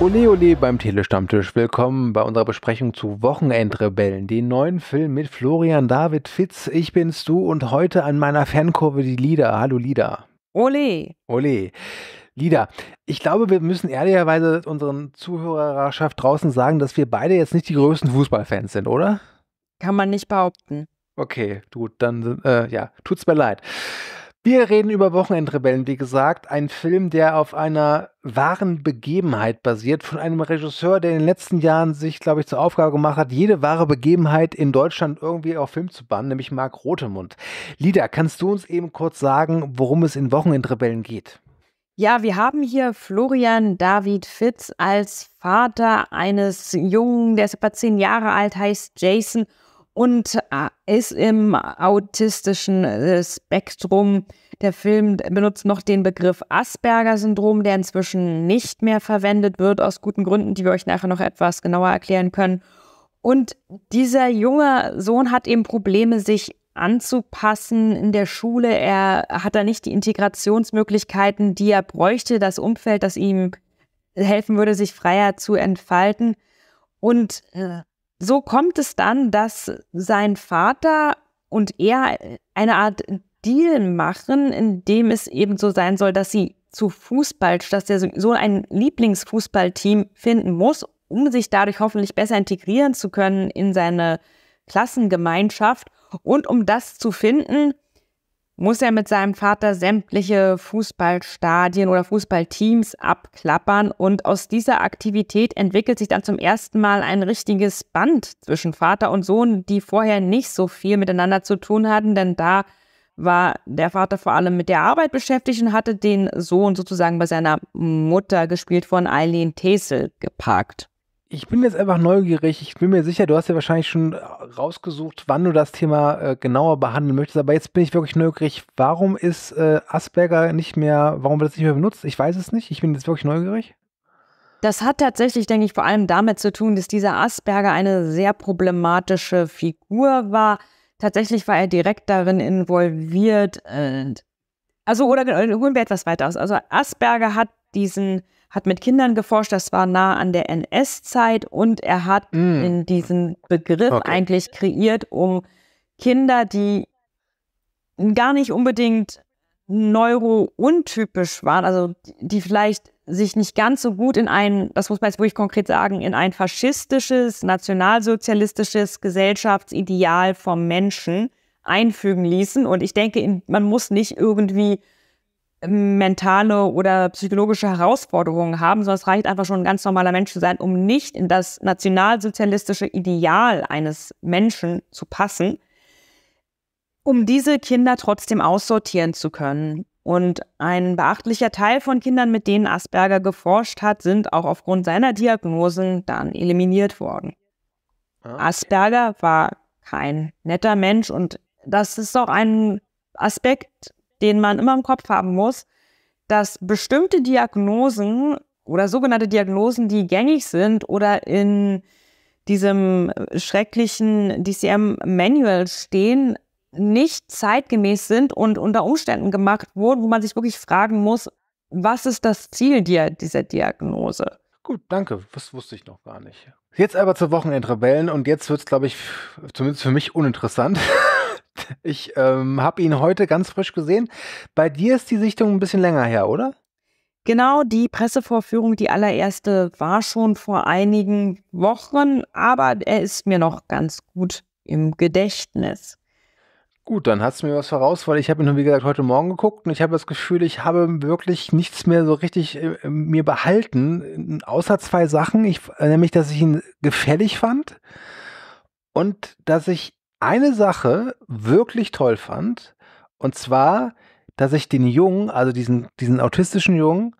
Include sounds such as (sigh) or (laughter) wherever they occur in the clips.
Ole Ole beim Telestammtisch. Willkommen bei unserer Besprechung zu Wochenendrebellen, den neuen Film mit Florian David Fitz. Ich bin's du und heute an meiner Fankurve die Lieder. Hallo Lieder. Ole. Ole. Lieder. Ich glaube, wir müssen ehrlicherweise unseren Zuhörerschaft draußen sagen, dass wir beide jetzt nicht die größten Fußballfans sind, oder? Kann man nicht behaupten. Okay, gut, dann äh, ja, tut's mir leid. Wir reden über Wochenendrebellen, wie gesagt, ein Film, der auf einer wahren Begebenheit basiert, von einem Regisseur, der in den letzten Jahren sich, glaube ich, zur Aufgabe gemacht hat, jede wahre Begebenheit in Deutschland irgendwie auf Film zu bannen, nämlich Marc Rotemund. Lida, kannst du uns eben kurz sagen, worum es in Wochenendrebellen geht? Ja, wir haben hier Florian David Fitz als Vater eines Jungen, der ist etwa zehn Jahre alt, heißt Jason und äh, ist im autistischen äh, Spektrum. Der Film benutzt noch den Begriff Asperger-Syndrom, der inzwischen nicht mehr verwendet wird, aus guten Gründen, die wir euch nachher noch etwas genauer erklären können. Und dieser junge Sohn hat eben Probleme, sich anzupassen in der Schule. Er hat da nicht die Integrationsmöglichkeiten, die er bräuchte, das Umfeld, das ihm helfen würde, sich freier zu entfalten. Und äh, so kommt es dann, dass sein Vater und er eine Art Deal machen, in dem es eben so sein soll, dass sie zu Fußball, dass der so ein Lieblingsfußballteam finden muss, um sich dadurch hoffentlich besser integrieren zu können in seine Klassengemeinschaft. Und um das zu finden, muss er mit seinem Vater sämtliche Fußballstadien oder Fußballteams abklappern. Und aus dieser Aktivität entwickelt sich dann zum ersten Mal ein richtiges Band zwischen Vater und Sohn, die vorher nicht so viel miteinander zu tun hatten, denn da war der Vater vor allem mit der Arbeit beschäftigt und hatte den Sohn sozusagen bei seiner Mutter, gespielt von Eileen Tesel, geparkt. Ich bin jetzt einfach neugierig. Ich bin mir sicher, du hast ja wahrscheinlich schon rausgesucht, wann du das Thema äh, genauer behandeln möchtest. Aber jetzt bin ich wirklich neugierig. Warum ist äh, Asperger nicht mehr, warum wird das nicht mehr benutzt? Ich weiß es nicht. Ich bin jetzt wirklich neugierig. Das hat tatsächlich, denke ich, vor allem damit zu tun, dass dieser Asperger eine sehr problematische Figur war. Tatsächlich war er direkt darin involviert. Äh, also, oder holen wir etwas weiter aus. Also, Asperger hat diesen hat mit Kindern geforscht, das war nah an der NS-Zeit und er hat mm. in diesen Begriff okay. eigentlich kreiert, um Kinder, die gar nicht unbedingt neurountypisch waren, also die vielleicht sich nicht ganz so gut in ein, das muss man jetzt wirklich konkret sagen, in ein faschistisches, nationalsozialistisches Gesellschaftsideal vom Menschen einfügen ließen. Und ich denke, man muss nicht irgendwie mentale oder psychologische Herausforderungen haben, sondern es reicht einfach schon ein ganz normaler Mensch zu sein, um nicht in das nationalsozialistische Ideal eines Menschen zu passen, um diese Kinder trotzdem aussortieren zu können. Und ein beachtlicher Teil von Kindern, mit denen Asperger geforscht hat, sind auch aufgrund seiner Diagnosen dann eliminiert worden. Ah, Asperger war kein netter Mensch und das ist auch ein Aspekt den man immer im Kopf haben muss, dass bestimmte Diagnosen oder sogenannte Diagnosen, die gängig sind oder in diesem schrecklichen DCM-Manual stehen, nicht zeitgemäß sind und unter Umständen gemacht wurden, wo man sich wirklich fragen muss, was ist das Ziel dieser Diagnose? Gut, danke. Das wusste ich noch gar nicht. Jetzt aber zur Wochenendrebellen und jetzt wird es, glaube ich, zumindest für mich uninteressant. (laughs) Ich ähm, habe ihn heute ganz frisch gesehen. Bei dir ist die Sichtung ein bisschen länger her, oder? Genau, die Pressevorführung, die allererste, war schon vor einigen Wochen, aber er ist mir noch ganz gut im Gedächtnis. Gut, dann hat es mir was voraus, weil ich habe ihn, wie gesagt, heute Morgen geguckt und ich habe das Gefühl, ich habe wirklich nichts mehr so richtig äh, mir behalten, außer zwei Sachen. Ich, nämlich, dass ich ihn gefällig fand und dass ich eine Sache wirklich toll fand, und zwar, dass ich den Jungen, also diesen, diesen autistischen Jungen,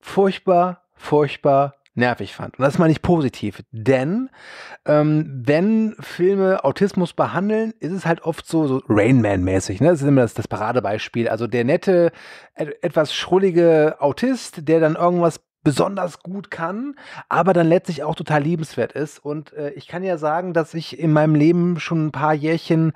furchtbar, furchtbar nervig fand. Und das meine ich positiv. Denn ähm, wenn Filme Autismus behandeln, ist es halt oft so, so Rainman-mäßig. Ne? Das ist immer das, das Paradebeispiel. Also der nette, etwas schrullige Autist, der dann irgendwas besonders gut kann, aber dann letztlich auch total liebenswert ist. Und äh, ich kann ja sagen, dass ich in meinem Leben schon ein paar Jährchen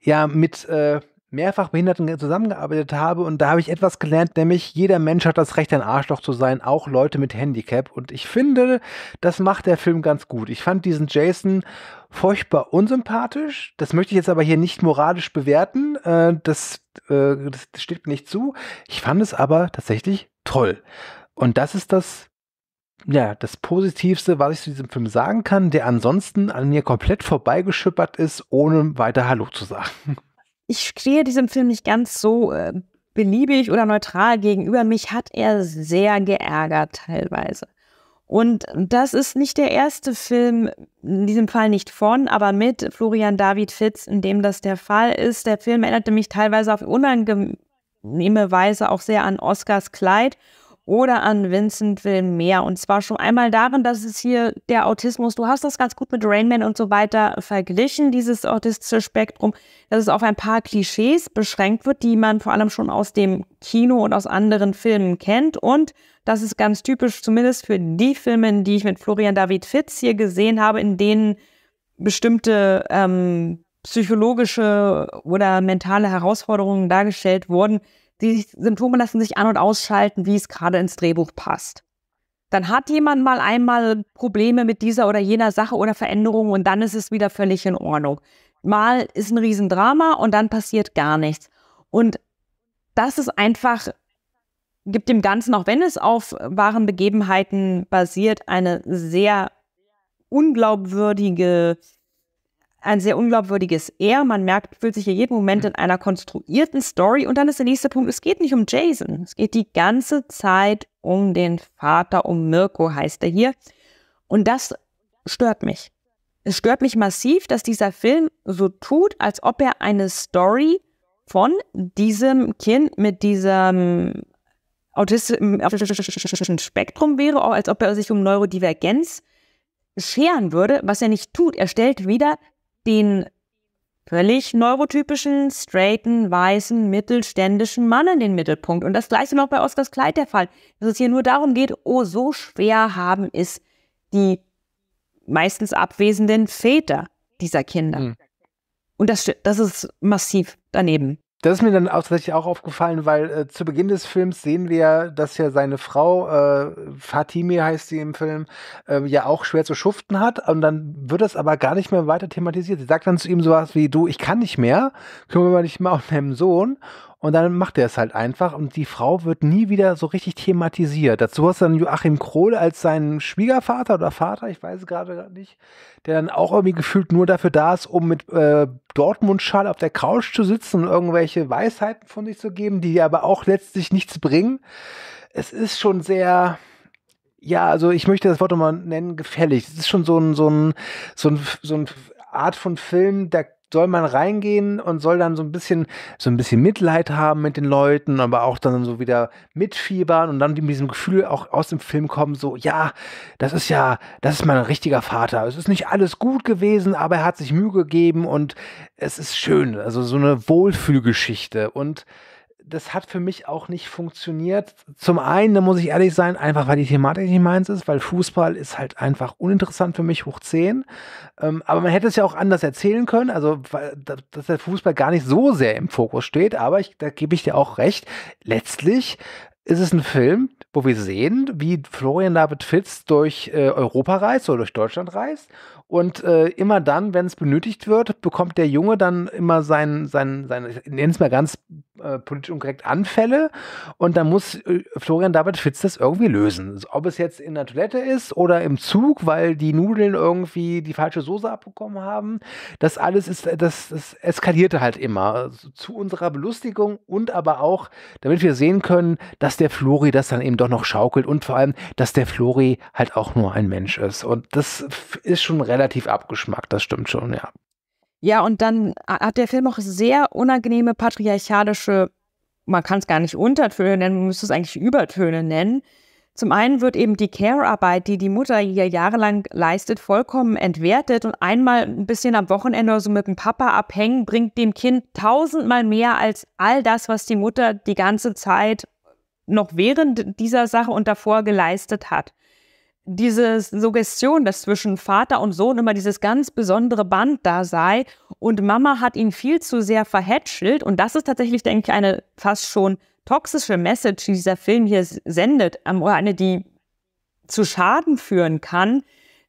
ja mit äh, mehrfach Behinderten zusammengearbeitet habe und da habe ich etwas gelernt, nämlich jeder Mensch hat das Recht, ein Arschloch zu sein, auch Leute mit Handicap. Und ich finde, das macht der Film ganz gut. Ich fand diesen Jason furchtbar unsympathisch. Das möchte ich jetzt aber hier nicht moralisch bewerten. Äh, das, äh, das steht mir nicht zu. Ich fand es aber tatsächlich toll. Und das ist das ja, das Positivste, was ich zu diesem Film sagen kann, der ansonsten an mir komplett vorbeigeschippert ist, ohne weiter Hallo zu sagen ich stehe diesem Film nicht ganz so äh, beliebig oder neutral gegenüber. Mich hat er sehr geärgert teilweise. Und das ist nicht der erste Film, in diesem Fall nicht von, aber mit Florian David Fitz, in dem das der Fall ist. Der Film erinnerte mich teilweise auf unangenehme Weise auch sehr an Oscars Kleid oder an Vincent will mehr. Und zwar schon einmal darin, dass es hier der Autismus, du hast das ganz gut mit Rainman und so weiter verglichen, dieses autistische Spektrum, dass es auf ein paar Klischees beschränkt wird, die man vor allem schon aus dem Kino und aus anderen Filmen kennt. Und das ist ganz typisch, zumindest für die Filme, die ich mit Florian David Fitz hier gesehen habe, in denen bestimmte ähm, psychologische oder mentale Herausforderungen dargestellt wurden, die Symptome lassen sich an- und ausschalten, wie es gerade ins Drehbuch passt. Dann hat jemand mal einmal Probleme mit dieser oder jener Sache oder Veränderung und dann ist es wieder völlig in Ordnung. Mal ist ein Riesendrama und dann passiert gar nichts. Und das ist einfach, gibt dem Ganzen, auch wenn es auf wahren Begebenheiten basiert, eine sehr unglaubwürdige ein sehr unglaubwürdiges Er. Man merkt, fühlt sich hier jeden Moment in einer konstruierten Story. Und dann ist der nächste Punkt, es geht nicht um Jason. Es geht die ganze Zeit um den Vater, um Mirko heißt er hier. Und das stört mich. Es stört mich massiv, dass dieser Film so tut, als ob er eine Story von diesem Kind mit diesem autistischen Spektrum wäre, als ob er sich um Neurodivergenz scheren würde, was er nicht tut. Er stellt wieder den völlig neurotypischen, straighten, weißen, mittelständischen Mann in den Mittelpunkt. Und das gleiche noch bei Oscars Kleid der Fall. Dass es hier nur darum geht, oh, so schwer haben es die meistens abwesenden Väter dieser Kinder. Mhm. Und das, das ist massiv daneben. Das ist mir dann auch tatsächlich auch aufgefallen, weil äh, zu Beginn des Films sehen wir, dass ja seine Frau, äh, Fatimi heißt sie im Film, äh, ja auch schwer zu schuften hat. Und dann wird das aber gar nicht mehr weiter thematisiert. Sie sagt dann zu ihm sowas wie, du, ich kann nicht mehr, kümmere dich mal um deinen Sohn. Und dann macht er es halt einfach und die Frau wird nie wieder so richtig thematisiert. Dazu hast du dann Joachim Krohl als seinen Schwiegervater oder Vater, ich weiß gerade nicht, der dann auch irgendwie gefühlt nur dafür da ist, um mit äh, Dortmund-Schal auf der Couch zu sitzen und irgendwelche Weisheiten von sich zu geben, die aber auch letztlich nichts bringen. Es ist schon sehr, ja, also ich möchte das Wort mal nennen, gefällig. Es ist schon so ein, so ein, so ein, so ein Art von Film, der soll man reingehen und soll dann so ein bisschen, so ein bisschen Mitleid haben mit den Leuten, aber auch dann so wieder mitfiebern und dann mit diesem Gefühl auch aus dem Film kommen, so, ja, das ist ja, das ist mein richtiger Vater. Es ist nicht alles gut gewesen, aber er hat sich Mühe gegeben und es ist schön. Also so eine Wohlfühlgeschichte und das hat für mich auch nicht funktioniert. Zum einen, da muss ich ehrlich sein, einfach weil die Thematik nicht meins ist, weil Fußball ist halt einfach uninteressant für mich, hoch 10. Ähm, aber man hätte es ja auch anders erzählen können, also dass der Fußball gar nicht so sehr im Fokus steht, aber ich, da gebe ich dir auch recht. Letztlich ist es ein Film, wo wir sehen, wie Florian David Fitz durch äh, Europa reist oder durch Deutschland reist und äh, immer dann, wenn es benötigt wird, bekommt der Junge dann immer sein, sein, sein ich nenne es mal ganz äh, politisch unkorrekt, Anfälle. Und dann muss äh, Florian David Fitz das irgendwie lösen. Ob es jetzt in der Toilette ist oder im Zug, weil die Nudeln irgendwie die falsche Soße abbekommen haben. Das alles ist, das, das eskalierte halt immer. Also zu unserer Belustigung und aber auch, damit wir sehen können, dass der Flori das dann eben doch noch schaukelt und vor allem, dass der Flori halt auch nur ein Mensch ist. Und das ist schon relativ relativ abgeschmackt, das stimmt schon, ja. Ja, und dann hat der Film auch sehr unangenehme patriarchalische, man kann es gar nicht Untertöne nennen, man müsste es eigentlich Übertöne nennen. Zum einen wird eben die Care-Arbeit, die die Mutter hier jahrelang leistet, vollkommen entwertet und einmal ein bisschen am Wochenende so mit dem Papa abhängen, bringt dem Kind tausendmal mehr als all das, was die Mutter die ganze Zeit noch während dieser Sache und davor geleistet hat. Diese Suggestion, dass zwischen Vater und Sohn immer dieses ganz besondere Band da sei und Mama hat ihn viel zu sehr verhätschelt und das ist tatsächlich, denke ich, eine fast schon toxische Message, die dieser Film hier sendet, ähm, oder eine, die zu Schaden führen kann,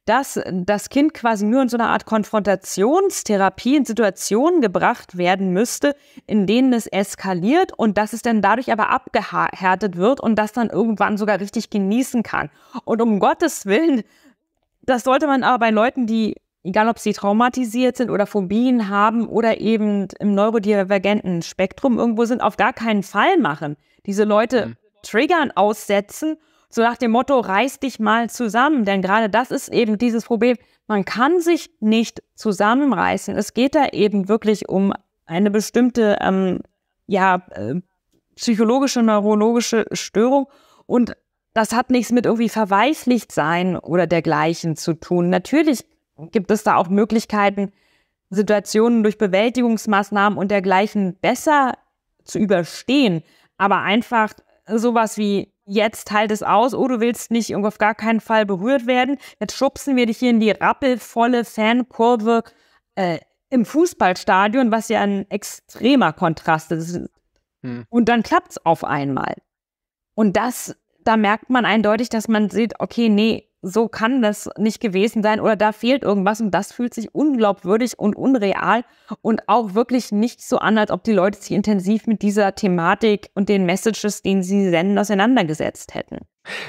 dass das Kind quasi nur in so einer Art Konfrontationstherapie in Situationen gebracht werden müsste, in denen es eskaliert und dass es dann dadurch aber abgehärtet wird und das dann irgendwann sogar richtig genießen kann. Und um Gottes Willen, das sollte man aber bei Leuten, die egal ob sie traumatisiert sind oder Phobien haben oder eben im neurodivergenten Spektrum irgendwo sind, auf gar keinen Fall machen. Diese Leute mhm. Triggern aussetzen, so nach dem Motto, reiß dich mal zusammen. Denn gerade das ist eben dieses Problem. Man kann sich nicht zusammenreißen. Es geht da eben wirklich um eine bestimmte, ähm, ja, äh, psychologische, neurologische Störung. Und das hat nichts mit irgendwie verweichlicht sein oder dergleichen zu tun. Natürlich gibt es da auch Möglichkeiten, Situationen durch Bewältigungsmaßnahmen und dergleichen besser zu überstehen. Aber einfach sowas wie jetzt halt es aus, oh, du willst nicht auf gar keinen Fall berührt werden. Jetzt schubsen wir dich hier in die rappelvolle Fankurve äh, im Fußballstadion, was ja ein extremer Kontrast ist. Hm. Und dann klappt es auf einmal. Und das, da merkt man eindeutig, dass man sieht, okay, nee, so kann das nicht gewesen sein oder da fehlt irgendwas und das fühlt sich unglaubwürdig und unreal und auch wirklich nicht so an, als ob die Leute sich intensiv mit dieser Thematik und den Messages, den sie senden, auseinandergesetzt hätten.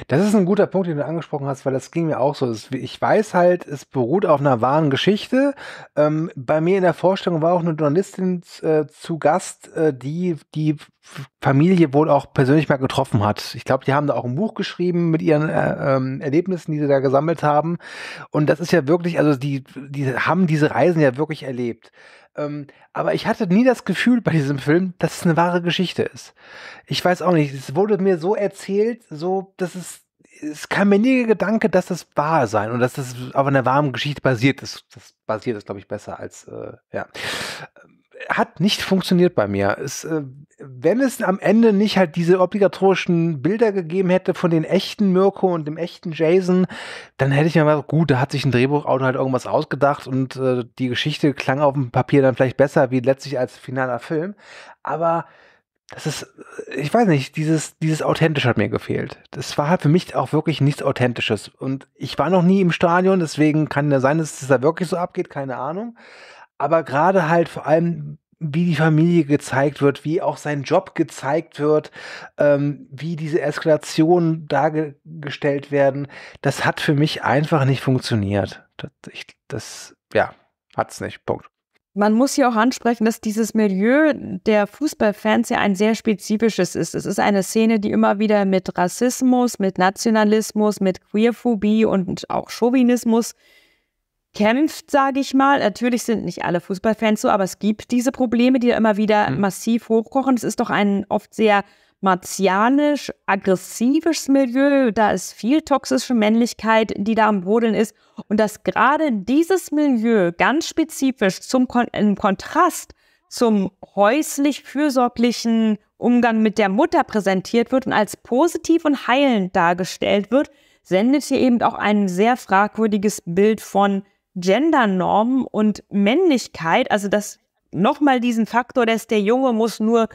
Das ist ein guter Punkt, den du angesprochen hast, weil das ging mir auch so. Ich weiß halt, es beruht auf einer wahren Geschichte. Ähm, bei mir in der Vorstellung war auch eine Journalistin äh, zu Gast, äh, die die Familie wohl auch persönlich mal getroffen hat. Ich glaube, die haben da auch ein Buch geschrieben mit ihren äh, ähm, Erlebnissen, die sie da gesammelt haben. Und das ist ja wirklich, also die, die haben diese Reisen ja wirklich erlebt. Ähm, aber ich hatte nie das Gefühl bei diesem Film, dass es eine wahre Geschichte ist. Ich weiß auch nicht, es wurde mir so erzählt, so, dass es, es kam mir nie der Gedanke, dass das wahr sein und dass das auf einer warmen Geschichte basiert ist. Das basiert ist, glaube ich, besser als, äh, ja hat nicht funktioniert bei mir. Es, äh, wenn es am Ende nicht halt diese obligatorischen Bilder gegeben hätte von den echten Mirko und dem echten Jason, dann hätte ich mir mal gut, da hat sich ein Drehbuchautor halt irgendwas ausgedacht und äh, die Geschichte klang auf dem Papier dann vielleicht besser wie letztlich als finaler Film. Aber das ist, ich weiß nicht, dieses, dieses authentisch hat mir gefehlt. Das war halt für mich auch wirklich nichts Authentisches. Und ich war noch nie im Stadion, deswegen kann ja sein, dass es da wirklich so abgeht, keine Ahnung aber gerade halt vor allem wie die Familie gezeigt wird, wie auch sein Job gezeigt wird, ähm, wie diese Eskalationen dargestellt werden, das hat für mich einfach nicht funktioniert. Das, ich, das ja, hat's nicht. Punkt. Man muss hier auch ansprechen, dass dieses Milieu der Fußballfans ja ein sehr spezifisches ist. Es ist eine Szene, die immer wieder mit Rassismus, mit Nationalismus, mit Queerphobie und auch Chauvinismus kämpft, sage ich mal. Natürlich sind nicht alle Fußballfans so, aber es gibt diese Probleme, die immer wieder mhm. massiv hochkochen. Es ist doch ein oft sehr martialisch, aggressives Milieu. Da ist viel toxische Männlichkeit, die da am Brodeln ist. Und dass gerade dieses Milieu ganz spezifisch zum Kon im Kontrast zum häuslich fürsorglichen Umgang mit der Mutter präsentiert wird und als positiv und heilend dargestellt wird, sendet hier eben auch ein sehr fragwürdiges Bild von Gendernormen und Männlichkeit, also das nochmal diesen Faktor, dass der Junge muss nur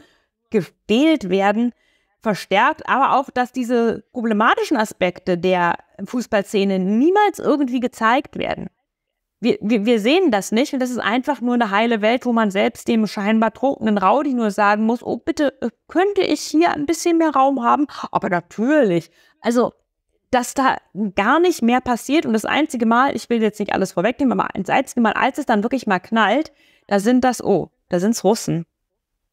gewählt werden, verstärkt, aber auch, dass diese problematischen Aspekte der Fußballszene niemals irgendwie gezeigt werden. Wir, wir, wir sehen das nicht und das ist einfach nur eine heile Welt, wo man selbst dem scheinbar trunkenen Raudi nur sagen muss, oh bitte, äh, könnte ich hier ein bisschen mehr Raum haben? Aber natürlich. Also dass da gar nicht mehr passiert. Und das einzige Mal, ich will jetzt nicht alles vorwegnehmen, aber das einzige Mal, als es dann wirklich mal knallt, da sind das, oh, da sind es Russen.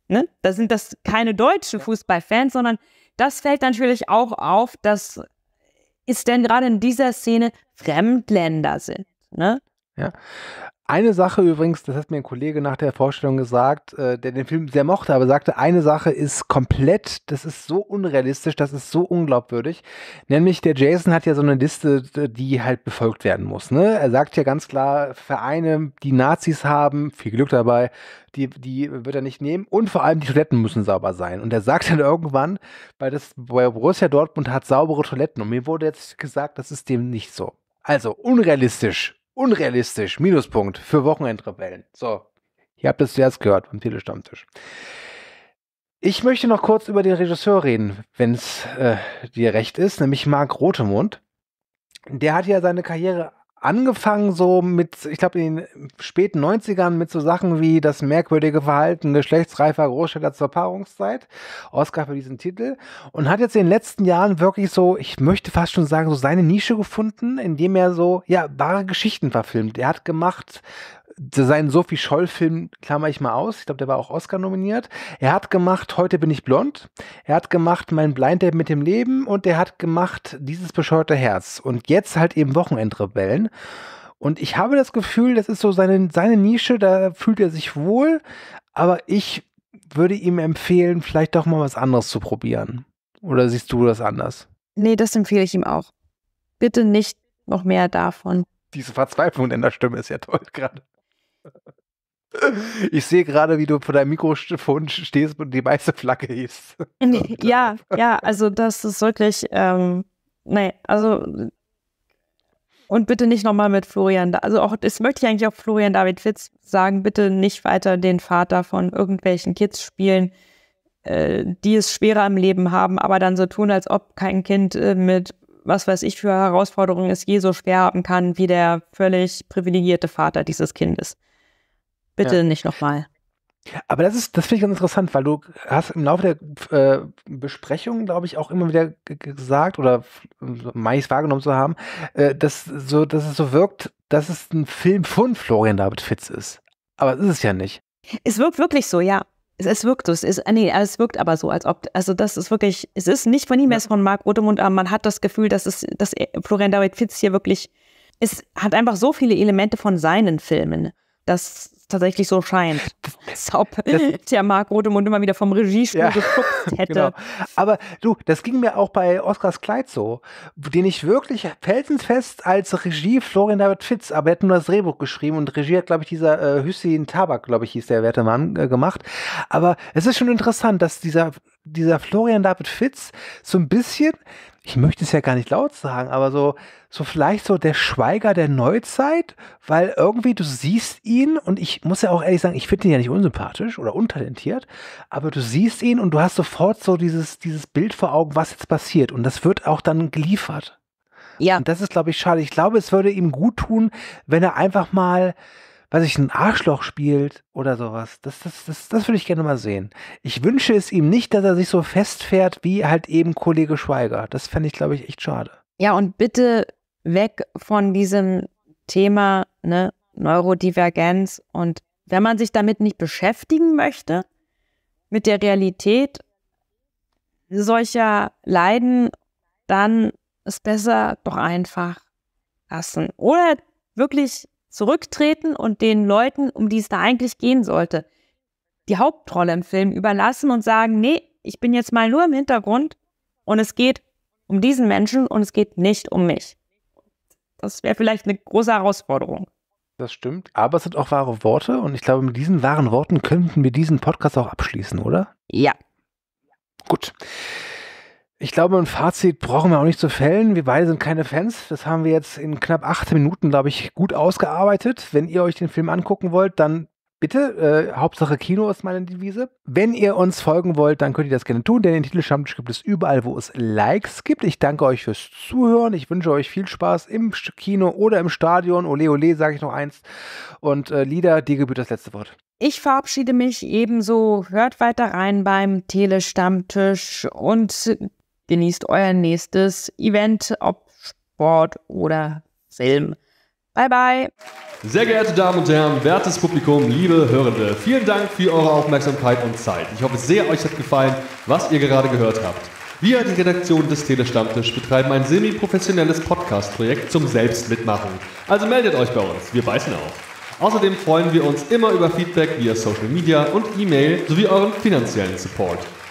Ne? Da sind das keine deutschen Fußballfans, sondern das fällt natürlich auch auf, dass es denn gerade in dieser Szene Fremdländer sind. Ne? Ja. Eine Sache übrigens, das hat mir ein Kollege nach der Vorstellung gesagt, äh, der den Film sehr mochte, aber sagte, eine Sache ist komplett, das ist so unrealistisch, das ist so unglaubwürdig. Nämlich der Jason hat ja so eine Liste, die halt befolgt werden muss. Ne? Er sagt ja ganz klar, Vereine, die Nazis haben, viel Glück dabei, die, die wird er nicht nehmen. Und vor allem die Toiletten müssen sauber sein. Und er sagt dann irgendwann, weil das Borussia Dortmund hat saubere Toiletten. Und mir wurde jetzt gesagt, das ist dem nicht so. Also unrealistisch unrealistisch, Minuspunkt für Wochenendrebellen. So, ihr habt es zuerst gehört vom Telestammtisch. Ich möchte noch kurz über den Regisseur reden, wenn es äh, dir recht ist, nämlich Marc Rotemund. Der hat ja seine Karriere angefangen so mit, ich glaube, in den späten 90ern mit so Sachen wie das merkwürdige Verhalten geschlechtsreifer Großstädter zur Paarungszeit. Oscar für diesen Titel. Und hat jetzt in den letzten Jahren wirklich so, ich möchte fast schon sagen, so seine Nische gefunden, indem er so, ja, wahre Geschichten verfilmt. Er hat gemacht seinen Sophie Scholl-Film klammer ich mal aus. Ich glaube, der war auch Oscar nominiert. Er hat gemacht Heute bin ich blond. Er hat gemacht Mein Blind Date mit dem Leben und er hat gemacht Dieses bescheuerte Herz. Und jetzt halt eben Wochenendrebellen. Und ich habe das Gefühl, das ist so seine, seine Nische, da fühlt er sich wohl. Aber ich würde ihm empfehlen, vielleicht doch mal was anderes zu probieren. Oder siehst du das anders? Nee, das empfehle ich ihm auch. Bitte nicht noch mehr davon. Diese Verzweiflung in der Stimme ist ja toll gerade. Ich sehe gerade, wie du vor deinem Mikrofon stehst und die weiße Flagge hieß. (laughs) Ja, ja, also das ist wirklich, ähm, nee, also und bitte nicht nochmal mit Florian, also auch, das möchte ich eigentlich auch Florian David Fitz sagen, bitte nicht weiter den Vater von irgendwelchen Kids spielen, äh, die es schwerer im Leben haben, aber dann so tun, als ob kein Kind äh, mit was weiß ich für Herausforderungen es je so schwer haben kann, wie der völlig privilegierte Vater dieses Kindes. Bitte ja. nicht nochmal. Aber das ist, das finde ich ganz interessant, weil du hast im Laufe der äh, Besprechung, glaube ich, auch immer wieder gesagt oder meist wahrgenommen zu haben, äh, dass so, dass es so wirkt, dass es ein Film von Florian David Fitz ist. Aber es ist es ja nicht. Es wirkt wirklich so, ja. Es, es wirkt so, es ist, nee, es wirkt aber so, als ob, also das ist wirklich, es ist nicht von ihm, es ist von Marc Rotemund, aber man hat das Gefühl, dass es, dass Florian David Fitz hier wirklich, es hat einfach so viele Elemente von seinen Filmen, dass tatsächlich so scheint. Als ob (laughs) der Marc Rotemund immer wieder vom Regiestuhl ja, geschubst (laughs) hätte. Genau. Aber du, das ging mir auch bei Oscars Kleid so, den ich wirklich felsenfest als Regie Florian David Fitz, aber er hat nur das Drehbuch geschrieben und Regie hat, glaube ich, dieser äh, Hüssein Tabak, glaube ich, hieß der werte Mann, äh, gemacht. Aber es ist schon interessant, dass dieser, dieser Florian David Fitz so ein bisschen ich möchte es ja gar nicht laut sagen, aber so, so vielleicht so der Schweiger der Neuzeit, weil irgendwie du siehst ihn und ich muss ja auch ehrlich sagen, ich finde ihn ja nicht unsympathisch oder untalentiert, aber du siehst ihn und du hast sofort so dieses, dieses Bild vor Augen, was jetzt passiert und das wird auch dann geliefert. Ja. Und das ist, glaube ich, schade. Ich glaube, es würde ihm gut tun, wenn er einfach mal was ich ein Arschloch spielt oder sowas. Das, das, das, das würde ich gerne mal sehen. Ich wünsche es ihm nicht, dass er sich so festfährt wie halt eben Kollege Schweiger. Das fände ich, glaube ich, echt schade. Ja, und bitte weg von diesem Thema ne, Neurodivergenz. Und wenn man sich damit nicht beschäftigen möchte, mit der Realität solcher Leiden, dann ist besser doch einfach lassen. Oder wirklich zurücktreten und den Leuten, um die es da eigentlich gehen sollte, die Hauptrolle im Film überlassen und sagen, nee, ich bin jetzt mal nur im Hintergrund und es geht um diesen Menschen und es geht nicht um mich. Das wäre vielleicht eine große Herausforderung. Das stimmt, aber es sind auch wahre Worte und ich glaube, mit diesen wahren Worten könnten wir diesen Podcast auch abschließen, oder? Ja. Gut. Ich glaube, ein Fazit brauchen wir auch nicht zu fällen. Wir beide sind keine Fans. Das haben wir jetzt in knapp acht Minuten, glaube ich, gut ausgearbeitet. Wenn ihr euch den Film angucken wollt, dann bitte. Äh, Hauptsache Kino ist meine Devise. Wenn ihr uns folgen wollt, dann könnt ihr das gerne tun, denn den Titelstammtisch gibt es überall, wo es Likes gibt. Ich danke euch fürs Zuhören. Ich wünsche euch viel Spaß im Kino oder im Stadion. Ole, ole, sage ich noch eins. Und äh, Lieder, dir gebührt das letzte Wort. Ich verabschiede mich ebenso. Hört weiter rein beim Telestammtisch und Genießt euer nächstes Event, ob Sport oder Film. Bye, bye. Sehr geehrte Damen und Herren, wertes Publikum, liebe Hörende, vielen Dank für eure Aufmerksamkeit und Zeit. Ich hoffe sehr, euch hat gefallen, was ihr gerade gehört habt. Wir, die Redaktion des Telestammtisch, betreiben ein semi-professionelles Podcast-Projekt zum Selbstmitmachen. Also meldet euch bei uns, wir beißen auf. Außerdem freuen wir uns immer über Feedback via Social Media und E-Mail sowie euren finanziellen Support.